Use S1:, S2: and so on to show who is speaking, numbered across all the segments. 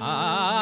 S1: 아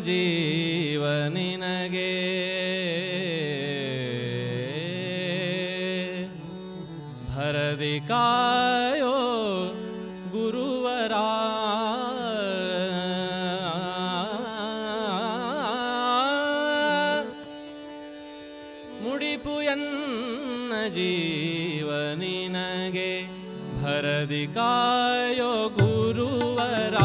S1: ಜೀವ ನಿನಗೆ ಭರದಿ ಕಾಯೋ ಗುರುವರ ಮುಡಿಪು ಎನ್ನ ಜೀವ ನಿನಗೆ ಭರದಿ ಕಾಯೋ ಗುರುವರ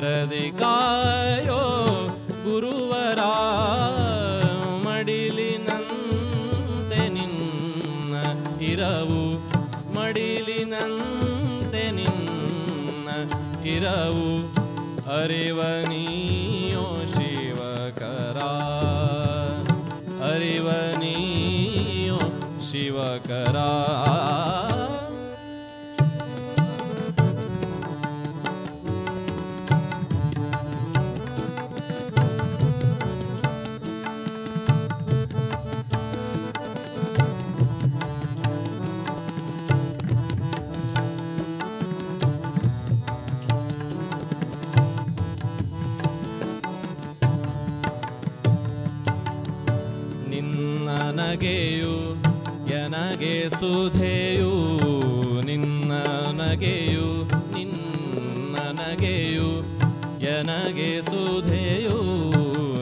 S1: ಭರದಿ ಕಾಯೋ ಗುರುವರ ಮಡಿಲಿನಂತೆ ನಿನ್ನ ಇರವು ಮಡಿಲಿನಂತೆ ನಿನ್ನ ಇರವು ಅರಿವನೀಯೋ ಶಿವಕರ ಅರಿವನೀಯೋ ಶಿವಕರ ಸುಧೆಯು ನಿನ್ನ ನಗೆಯು ನಿನ್ನ ನಗೆಯು ಎನಗೆ ಸುಧೆಯು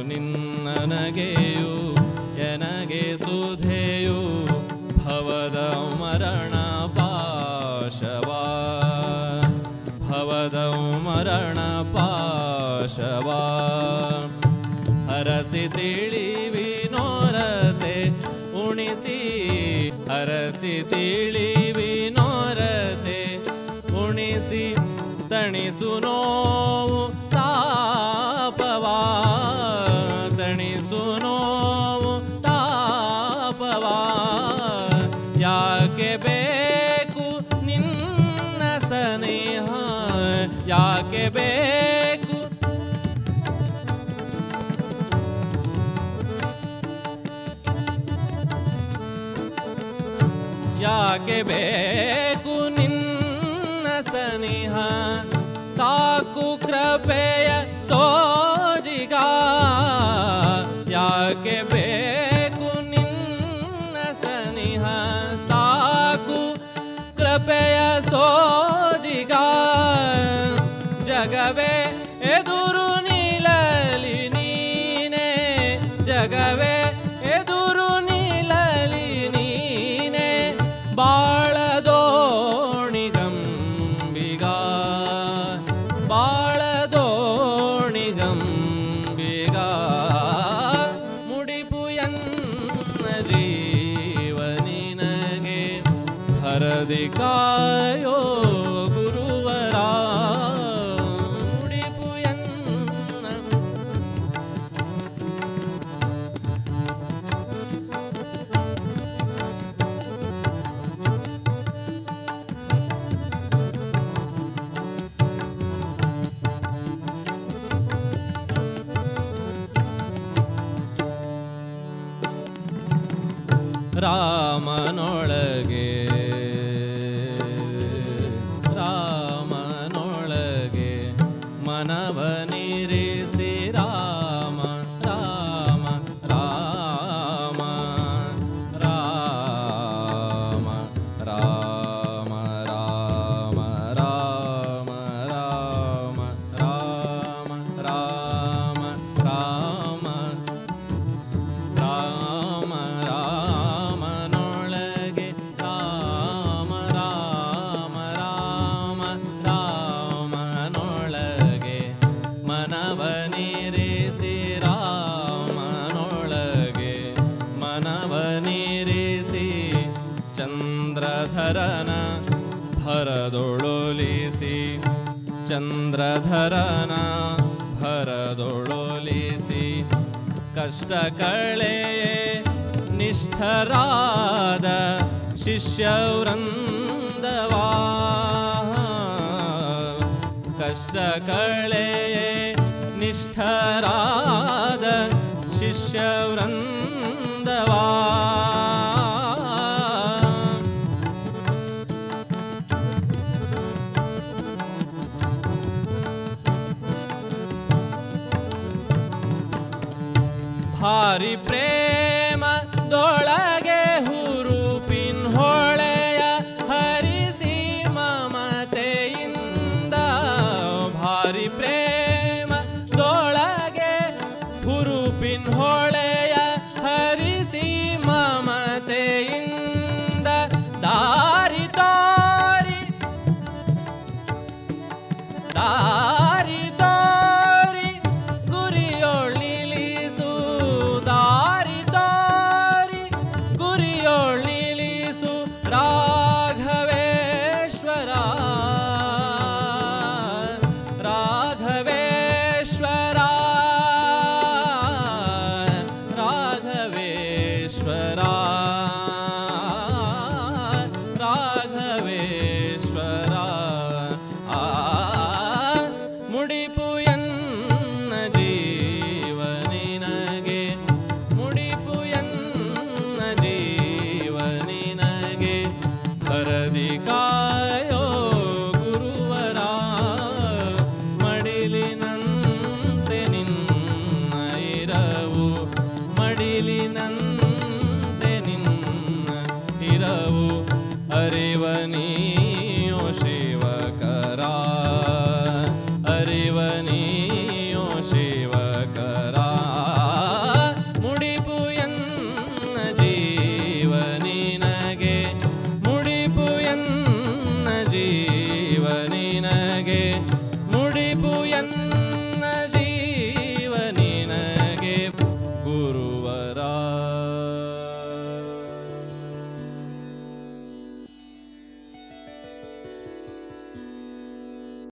S1: ನಿನ್ನ ನಗೆಯು ಎನಗೆ ಸುಧೆಯು ಭವದ ಮರಣ ಪಾಶವಾ ಭವದ ಮರಣ ಪಾಶವಾ ಹರಸಿ ತಿಳಿವಿ ಹರಸಿ ಬೇಕು ನಿನ್ನ ಸನಿಹ ಸಾಕು ಕೃಪೆಯ ಸೋಜಿಗ ಯಾಕೆ ಬೇಕು ನಿನ್ನ ಸನಿಹ ಸಾಕು ಕೃಪೆಯ ಸೋಜಿಗ ಜಗವೇ ಎದುರು ನಿಲ್ಲಲಿ अधिकार मानव ಚಂದ್ರಧರನ ಭರದೊಳೊಲಿಸಿ ಚಂದ್ರಧರನ ಭರದೊಳೊಲಿಸಿ ಕಷ್ಟ ಕಳೆಯೇ ನಿಷ್ಠರಾದ ಶಿಷ್ಯವೃಂದವಾ ಕಷ್ಟ ಕಳೆಯೇ ನಿಷ್ಠರಾದ ಶಿಷ್ಯವೃಂದವಾ Hare Pre